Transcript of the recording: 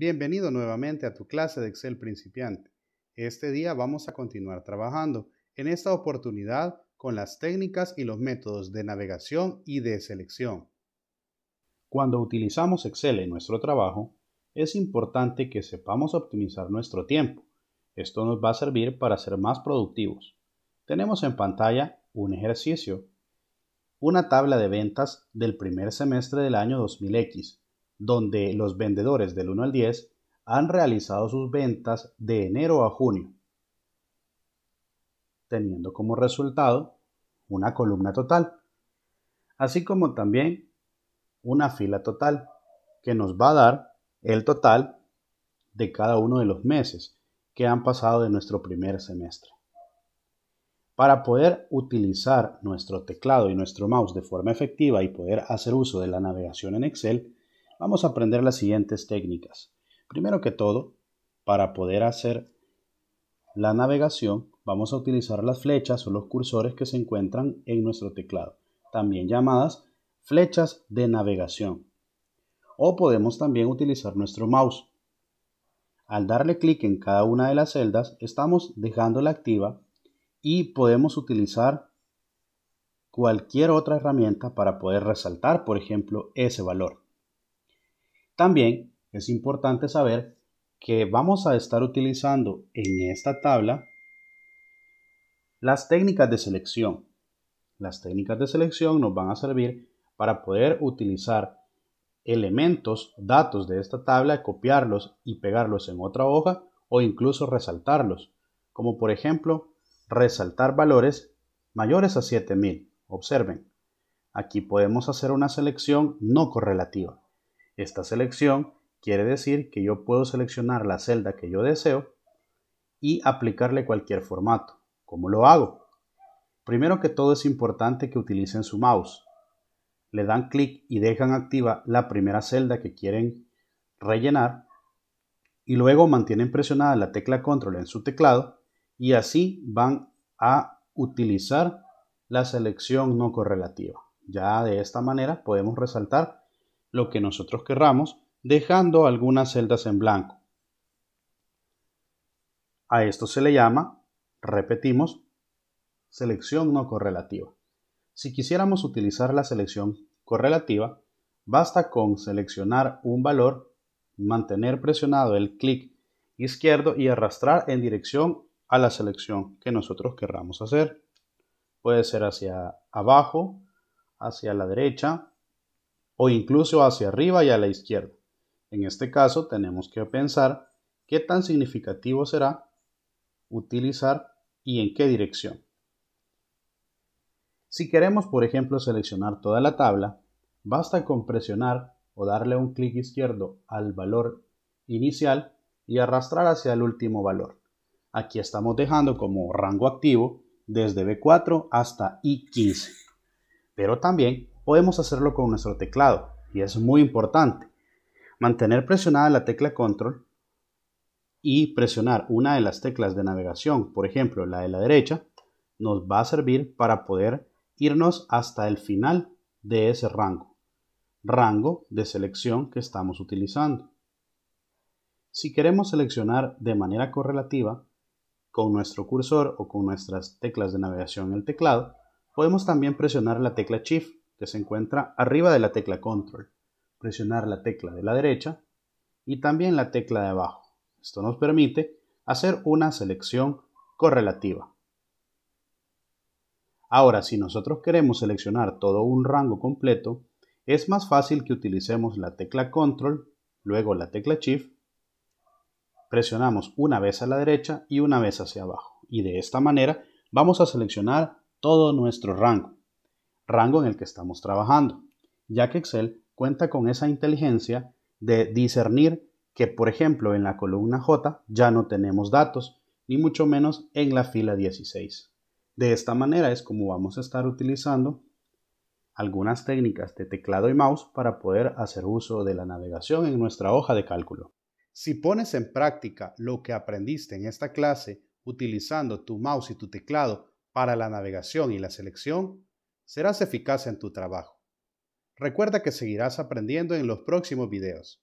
Bienvenido nuevamente a tu clase de Excel principiante. Este día vamos a continuar trabajando, en esta oportunidad con las técnicas y los métodos de navegación y de selección. Cuando utilizamos Excel en nuestro trabajo, es importante que sepamos optimizar nuestro tiempo. Esto nos va a servir para ser más productivos. Tenemos en pantalla un ejercicio, una tabla de ventas del primer semestre del año 2000X donde los vendedores del 1 al 10 han realizado sus ventas de enero a junio, teniendo como resultado una columna total, así como también una fila total, que nos va a dar el total de cada uno de los meses que han pasado de nuestro primer semestre. Para poder utilizar nuestro teclado y nuestro mouse de forma efectiva y poder hacer uso de la navegación en Excel, vamos a aprender las siguientes técnicas. Primero que todo, para poder hacer la navegación, vamos a utilizar las flechas o los cursores que se encuentran en nuestro teclado, también llamadas flechas de navegación. O podemos también utilizar nuestro mouse. Al darle clic en cada una de las celdas, estamos dejándola activa y podemos utilizar cualquier otra herramienta para poder resaltar, por ejemplo, ese valor. También es importante saber que vamos a estar utilizando en esta tabla las técnicas de selección. Las técnicas de selección nos van a servir para poder utilizar elementos, datos de esta tabla, copiarlos y pegarlos en otra hoja o incluso resaltarlos, como por ejemplo resaltar valores mayores a 7000. Observen, aquí podemos hacer una selección no correlativa. Esta selección quiere decir que yo puedo seleccionar la celda que yo deseo y aplicarle cualquier formato. ¿Cómo lo hago? Primero que todo es importante que utilicen su mouse. Le dan clic y dejan activa la primera celda que quieren rellenar y luego mantienen presionada la tecla control en su teclado y así van a utilizar la selección no correlativa. Ya de esta manera podemos resaltar lo que nosotros querramos, dejando algunas celdas en blanco. A esto se le llama, repetimos, selección no correlativa. Si quisiéramos utilizar la selección correlativa, basta con seleccionar un valor, mantener presionado el clic izquierdo y arrastrar en dirección a la selección que nosotros querramos hacer. Puede ser hacia abajo, hacia la derecha, o incluso hacia arriba y a la izquierda. En este caso tenemos que pensar qué tan significativo será utilizar y en qué dirección. Si queremos, por ejemplo, seleccionar toda la tabla, basta con presionar o darle un clic izquierdo al valor inicial y arrastrar hacia el último valor. Aquí estamos dejando como rango activo desde B4 hasta I15. Pero también podemos hacerlo con nuestro teclado y es muy importante. Mantener presionada la tecla control y presionar una de las teclas de navegación, por ejemplo la de la derecha, nos va a servir para poder irnos hasta el final de ese rango, rango de selección que estamos utilizando. Si queremos seleccionar de manera correlativa con nuestro cursor o con nuestras teclas de navegación en el teclado, podemos también presionar la tecla Shift que se encuentra arriba de la tecla Control. Presionar la tecla de la derecha y también la tecla de abajo. Esto nos permite hacer una selección correlativa. Ahora, si nosotros queremos seleccionar todo un rango completo, es más fácil que utilicemos la tecla Control, luego la tecla Shift, presionamos una vez a la derecha y una vez hacia abajo. Y de esta manera vamos a seleccionar todo nuestro rango rango en el que estamos trabajando, ya que Excel cuenta con esa inteligencia de discernir que, por ejemplo, en la columna J ya no tenemos datos, ni mucho menos en la fila 16. De esta manera es como vamos a estar utilizando algunas técnicas de teclado y mouse para poder hacer uso de la navegación en nuestra hoja de cálculo. Si pones en práctica lo que aprendiste en esta clase utilizando tu mouse y tu teclado para la navegación y la selección, serás eficaz en tu trabajo. Recuerda que seguirás aprendiendo en los próximos videos.